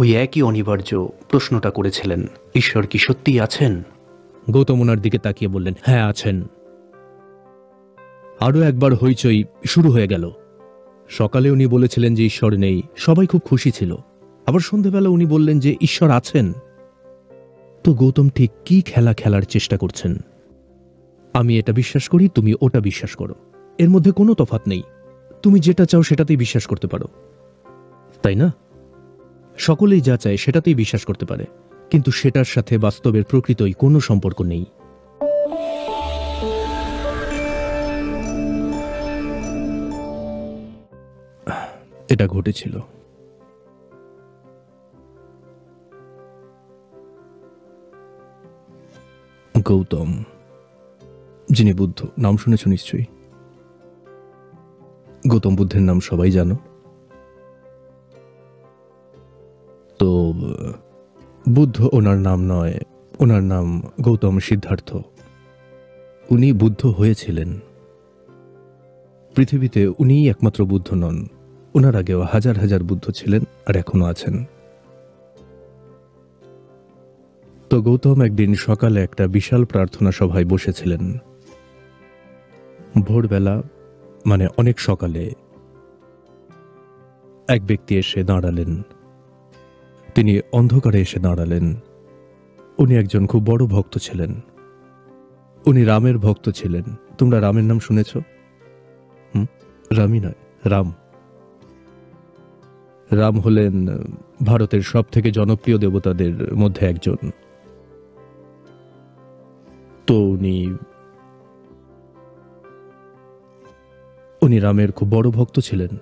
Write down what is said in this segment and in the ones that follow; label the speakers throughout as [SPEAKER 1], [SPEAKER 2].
[SPEAKER 1] ওই একই অনিবার্য প্রশ্নটা করেছিলেন। ঈশ্বর কি সত্যিই আছেন?
[SPEAKER 2] গৌতম ওনার দিকে তাকিয়ে বললেন হ্যাঁ আছেন। আরও একবার হইচই শুরু হয়ে গেল। সকালে উনি বলেছিলেন যে ঈশ্বর নেই, সবাই খুব খুশি ছিল। আবার সন্ধেবেলা উনি বললেন যে ঈশ্বর আছেন। তো গৌতম ঠিক কি খেলা খেলার চেষ্টা করছেন? আমি এটা বিশ্বাস করি, তুমি ওটা বিশ্বাস করো। এর মধ্যে কোনো তফাৎ নেই। তুমি যেটা চাও সেটাতেই বিশ্বাস করতে পারো। তাই না? সকলেই যা চায় সেটাতেই বিশ্বাস করতে পারে। কিন্তু সেটার সাথে বাস্তবের প্রকৃতই কোনো সম্পর্ক নেই। এটা ঘটেছিল। গৌতম, যিনি বুদ্ধ, নাম শুনেছ নিশ্চয়ই? গৌতম বুদ্ধের নাম সবাই জানো। তো, বুদ্ধ ওনার নাম নয়, ওনার নাম গৌতম সিদ্ধার্থ। উনি বুদ্ধ হয়েছিলেন। পৃথিবীতে উনিই একমাত্র বুদ্ধ নন ওনার আগেও হাজার হাজার বুদ্ধ ছিলেন আর এখনও আছেন। তো গৌতম একদিন সকালে একটা বিশাল প্রার্থনা সভায় বসেছিলেন। ভোরবেলা মানে অনেক সকালে, এক ব্যক্তি এসে দাঁড়ালেন। তিনি অন্ধকারে এসে দাঁড়ালেন। উনি একজন খুব বড় ভক্ত ছিলেন। উনি রামের ভক্ত ছিলেন। তোমরা রামের নাম শুনেছ? হুম? রামই নয়, রাম। রাম হলেন ভারতের সব থেকে জনপ্রিয় দেবতাদের মধ্যে একজন। তো উনি উনি রামের খুব বড় ভক্ত ছিলেন।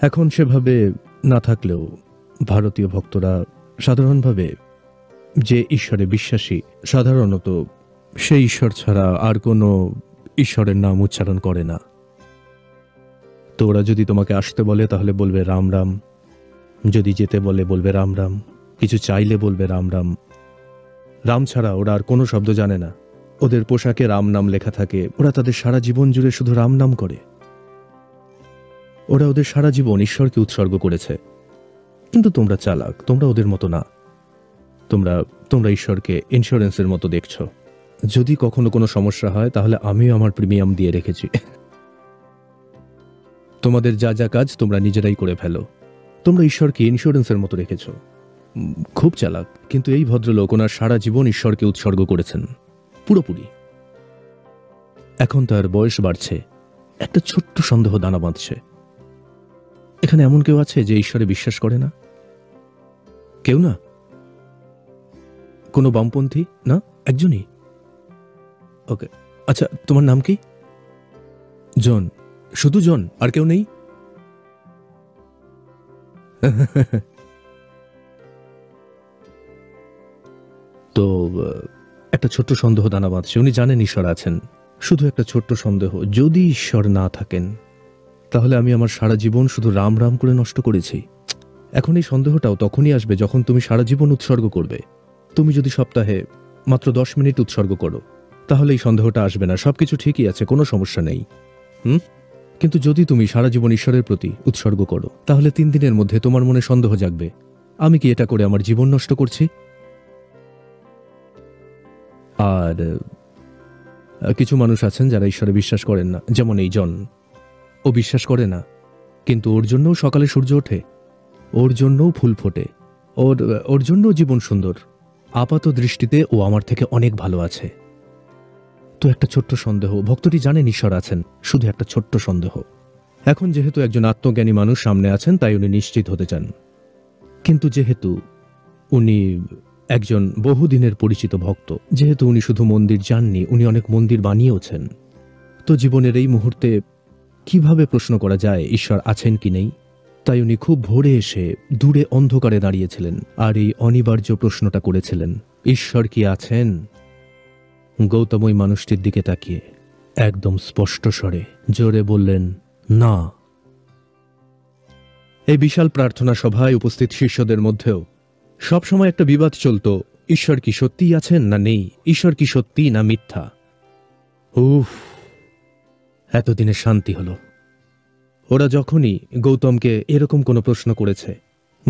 [SPEAKER 2] এখন সেভাবে না থাকলেও ভারতীয় ভক্তরা সাধারণভাবে যে ঈশ্বরে বিশ্বাসী, সাধারণত সেই ঈশ্বর ছাড়া আর কোনো ঈশ্বরের নাম উচ্চারণ করে না। তো ওরা যদি তোমাকে আসতে বলে তাহলে বলবে রাম রাম, যদি যেতে বলে বলবে রাম রাম, কিছু চাইলে বলবে রাম রাম। রাম ছাড়া ওরা আর কোনো শব্দ জানে না। ওদের পোশাকে রাম নাম লেখা থাকে, ওরা তাদের সারা জীবন জুড়ে শুধু রাম নাম করে। ওরা ওদের সারা জীবন ঈশ্বরকে উৎসর্গ করেছে। কিন্তু তোমরা চালাক, তোমরা ওদের মতো না। তোমরা তোমরা ঈশ্বরকে ইন্স্যুরেন্সের মতো দেখছ। যদি কখনো কোনো সমস্যা হয়, তাহলে আমিও আমার প্রিমিয়াম দিয়ে রেখেছি। তোমাদের যা যা কাজ তোমরা নিজেরাই করে ফেলো। তোমরা ঈশ্বরকে ইন্স্যুরেন্সের মতো রেখেছ। খুব চালাক, কিন্তু এই ভদ্রলোক ওনার সারা জীবন ঈশ্বরকে উৎসর্গ করেছেন। পুরোপুরি। এখন তার বয়স বাড়ছে। একটা ছোট্ট সন্দেহ দানা বাঁধছে। এখানে এমন কেউ আছে যে ঈশ্বরে বিশ্বাস করে না? কেউ না? কোনো বামপন্থী? না? একজনই? ওকে। আচ্ছা তোমার নাম কি? জন। শুধু জন, আর কেউ নেই? তো, একটা ছোট্ট সন্দেহ দানা বাঁধছে উনি জানেন ঈশ্বর আছেন। শুধু একটা ছোট্ট সন্দেহ, যদি ঈশ্বর না থাকেন, তাহলে আমি আমার সারা জীবন শুধু রাম রাম করে নষ্ট করেছি। এখন এই সন্দেহটাও তখনই আসবে যখন তুমি সারা জীবন উৎসর্গ করবে। তুমি যদি সপ্তাহে মাত্র দশ মিনিট উৎসর্গ করো, তাহলে এই সন্দেহটা আসবে না। সবকিছু ঠিকই আছে, কোনো সমস্যা নেই। হুম? কিন্তু যদি তুমি সারা জীবন ঈশ্বরের প্রতি উৎসর্গ করো, তাহলে তিন দিনের মধ্যে তোমার মনে সন্দেহ জাগবে। আমি কি এটা করে আমার জীবন নষ্ট করছি? আর কিছু মানুষ আছেন যারা ঈশ্বরে বিশ্বাস করেন না, যেমন এই জন। ও বিশ্বাস করে না, কিন্তু ওর জন্যও সকালে সূর্য ওঠে। ওর জন্যও ফুল ফোটে। ওর ওর জন্যও জীবন সুন্দর। আপাত দৃষ্টিতে ও আমার থেকে অনেক ভালো আছে। তো একটা ছোট্ট সন্দেহ, ভক্তটি জানেন ঈশ্বর আছেন, শুধু একটা ছোট্ট সন্দেহ। এখন যেহেতু একজন আত্মজ্ঞানী মানুষ সামনে আছেন, তাই উনি নিশ্চিত হতে চান। কিন্তু যেহেতু উনি একজন বহুদিনের পরিচিত ভক্ত, যেহেতু উনি শুধু মন্দির যাননি, উনি অনেক মন্দির বানিয়েওছেন, তো জীবনের এই মুহূর্তে কীভাবে প্রশ্ন করা যায়, ঈশ্বর আছেন কি নেই? তাই উনি খুব ভোরে এসে দূরে অন্ধকারে দাঁড়িয়েছিলেন আর এই অনিবার্য প্রশ্নটা করেছিলেন, ঈশ্বর কি আছেন? গৌতম ওই মানুষটির দিকে তাকিয়ে একদম স্পষ্ট স্বরে জোরে বললেন, না। এই বিশাল প্রার্থনা সভায় উপস্থিত শিষ্যদের মধ্যেও সবসময় একটা বিবাদ চলত, ঈশ্বর কি সত্যিই আছেন না নেই? ঈশ্বর কি সত্যি না মিথ্যা? উফ, এতদিনে শান্তি হলো। ওরা যখনই গৌতমকে এরকম কোনো প্রশ্ন করেছে,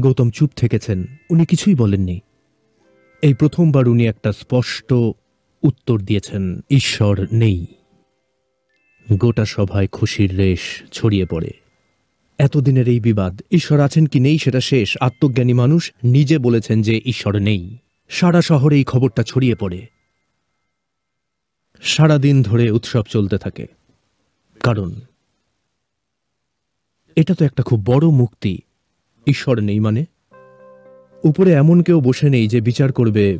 [SPEAKER 2] গৌতম চুপ থেকেছেন, উনি কিছুই বলেননি। এই প্রথমবার উনি একটা স্পষ্ট উত্তর দিয়েছেন, ঈশ্বর নেই। গোটা সভায় খুশির রেশ ছড়িয়ে পড়ে। এতদিনের এই বিবাদ, ঈশ্বর আছেন কি নেই সেটা শেষ। আত্মজ্ঞানী মানুষ নিজে বলেছেন যে ঈশ্বর নেই। সারা শহরে এই খবরটা ছড়িয়ে পড়ে। সারাদিন ধরে উৎসব চলতে থাকে। কারণ এটা তো একটা খুব বড় মুক্তি। ঈশ্বর নেই মানে? উপরে এমন কেউ বসে নেই যে বিচার করবে,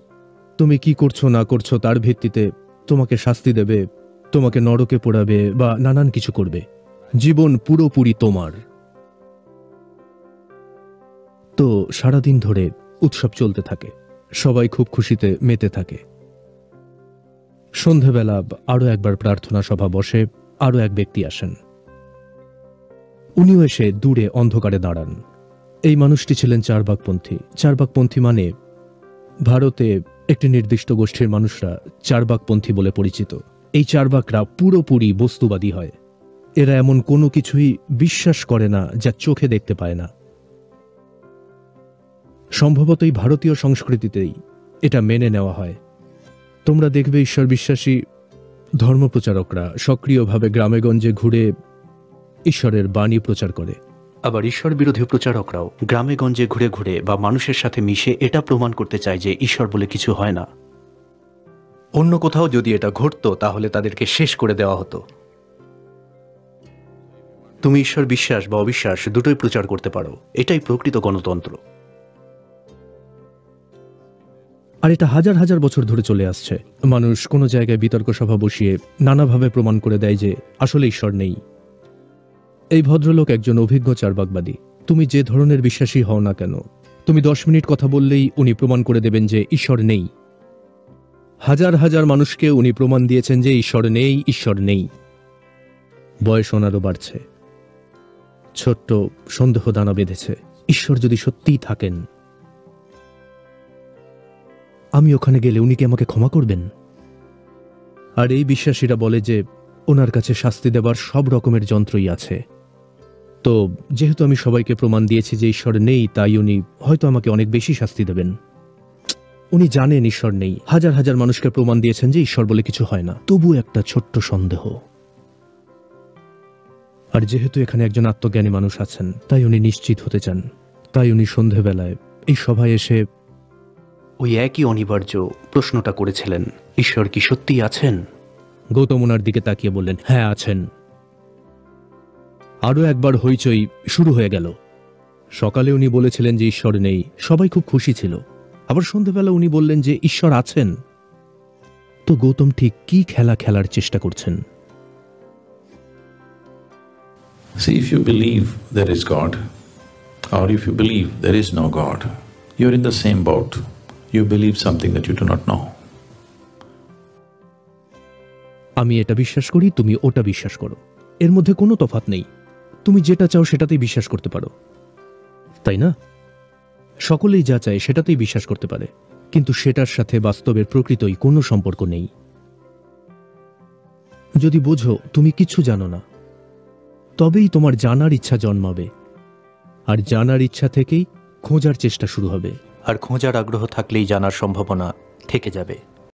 [SPEAKER 2] তুমি কি করছ না করছ তার ভিত্তিতে তোমাকে শাস্তি দেবে, তোমাকে নরকে পোড়াবে বা নানান কিছু করবে। জীবন পুরোপুরি তোমার। তো সারাদিন ধরে উৎসব চলতে থাকে, সবাই খুব খুশিতে মেতে থাকে। সন্ধেবেলা আরও একবার প্রার্থনা সভা বসে আরও এক ব্যক্তি আসেন। উনিও এসে দূরে অন্ধকারে দাঁড়ান। এই মানুষটি ছিলেন চারবাকপন্থী। চারবাকপন্থী মানে ভারতে একটি নির্দিষ্ট গোষ্ঠীর মানুষরা চারবাকপন্থী বলে পরিচিত। এই চারবাকরা পুরোপুরি বস্তুবাদী হয়। এরা এমন কোনো কিছুই বিশ্বাস করে না যা চোখে দেখতে পায় না। সম্ভবতই ভারতীয় সংস্কৃতিতেই এটা মেনে নেওয়া হয়। তোমরা দেখবে ঈশ্বর বিশ্বাসী ধর্মপ্রচারকরা সক্রিয়ভাবে গ্রামেগঞ্জে ঘুরে ঈশ্বরের বাণী প্রচার করে।
[SPEAKER 1] আবার ঈশ্বর বিরোধী প্রচারকরাও গ্রামে গঞ্জে ঘুরে ঘুরে বা মানুষের সাথে মিশে এটা প্রমাণ করতে চায় যে ঈশ্বর বলে কিছু হয় না। অন্য কোথাও যদি এটা ঘটতো তাহলে তাদেরকে শেষ করে দেওয়া হতো। তুমি ঈশ্বর বিশ্বাস বা অবিশ্বাস দুটোই প্রচার করতে পারো। এটাই প্রকৃত গণতন্ত্র।
[SPEAKER 2] আর এটা হাজার হাজার বছর ধরে চলে আসছে। মানুষ কোনো জায়গায় বিতর্ক সভা বসিয়ে নানাভাবে প্রমাণ করে দেয় যে আসলে ঈশ্বর নেই। এই ভদ্রলোক একজন অভিজ্ঞ চারবাকবাদী তুমি যে ধরনের বিশ্বাসী হও না কেন? তুমি দশ মিনিট কথা বললেই উনি প্রমাণ করে দেবেন যে ঈশ্বর নেই। হাজার হাজার মানুষকে উনি প্রমাণ দিয়েছেন যে ঈশ্বর নেই ঈশ্বর নেই। বয়স ওনারও বাড়ছে। ছোট্ট সন্দেহ দানা বেঁধেছে। ঈশ্বর যদি সত্যিই থাকেন, আমি ওখানে গেলে উনি কি আমাকে ক্ষমা করবেন? আর এই বিশ্বাসীরা বলে যে, ওনার কাছে শাস্তি দেবার সব রকমের যন্ত্রই আছে। তো যেহেতু আমি সবাইকে প্রমাণ দিয়েছি যে ঈশ্বর নেই তাই উনি হয়তো আমাকে অনেক বেশি শাস্তি দেবেন। উনি জানেন ঈশ্বর নেই। হাজার হাজার মানুষকে প্রমাণ দিয়েছেন যে ঈশ্বর বলে কিছু হয় না। তবু একটা ছোট্ট সন্দেহ। আর যেহেতু এখানে একজন আত্মজ্ঞানী মানুষ আছেন তাই উনি নিশ্চিত হতে চান। তাই উনি সন্ধেবেলায় এই সভায় এসে
[SPEAKER 1] ওই একই অনিবার্য প্রশ্নটা করেছিলেন ঈশ্বর কি সত্যিই আছেন?
[SPEAKER 2] গৌতম ওনার দিকে তাকিয়ে বললেন হ্যাঁ আছেন। আরও একবার হইচই শুরু হয়ে গেল। সকালে উনি বলেছিলেন যে ঈশ্বর নেই সবাই খুব খুশি ছিল। আবার সন্ধেবেলা উনি বললেন যে ঈশ্বর আছেন। তো গৌতম ঠিক কি খেলা খেলার চেষ্টা করছেন?
[SPEAKER 3] See, if you believe there is God, or if you believe there is no God, you're in the same boat. You believe something that you do not know.
[SPEAKER 2] আমি এটা বিশ্বাস করি তুমি ওটা বিশ্বাস করো। এর মধ্যে কোনো তফাৎ নেই। তুমি যেটা চাও সেটাতেই বিশ্বাস করতে পারো। তাই না? সকলেই যা চায় সেটাতেই বিশ্বাস করতে পারে। কিন্তু সেটার সাথে বাস্তবের প্রকৃতই কোনো সম্পর্ক নেই। যদি বোঝো, তুমি কিছু জানো না। তবেই তোমার জানার ইচ্ছা জন্মাবে। আর জানার ইচ্ছা থেকেই খোঁজার চেষ্টা শুরু হবে।
[SPEAKER 1] আর খোঁজার আগ্রহ থাকলেই জানার সম্ভাবনা থেকে যাবে।